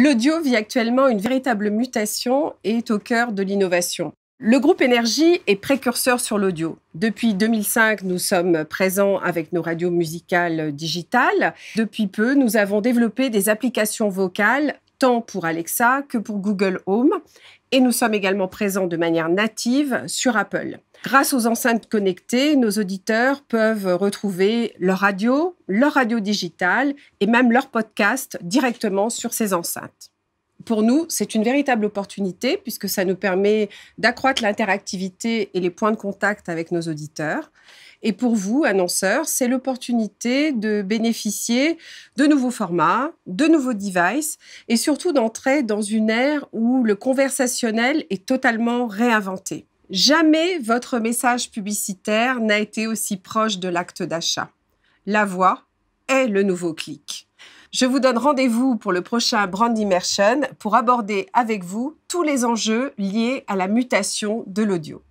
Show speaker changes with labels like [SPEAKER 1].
[SPEAKER 1] L'audio vit actuellement une véritable mutation et est au cœur de l'innovation. Le groupe Énergie est précurseur sur l'audio. Depuis 2005, nous sommes présents avec nos radios musicales digitales. Depuis peu, nous avons développé des applications vocales tant pour Alexa que pour Google Home. Et nous sommes également présents de manière native sur Apple. Grâce aux enceintes connectées, nos auditeurs peuvent retrouver leur radio, leur radio digitale et même leur podcast directement sur ces enceintes pour nous, c'est une véritable opportunité puisque ça nous permet d'accroître l'interactivité et les points de contact avec nos auditeurs. Et pour vous, annonceurs, c'est l'opportunité de bénéficier de nouveaux formats, de nouveaux devices et surtout d'entrer dans une ère où le conversationnel est totalement réinventé. Jamais votre message publicitaire n'a été aussi proche de l'acte d'achat. La voix est le nouveau clic. Je vous donne rendez-vous pour le prochain Brand Immersion pour aborder avec vous tous les enjeux liés à la mutation de l'audio.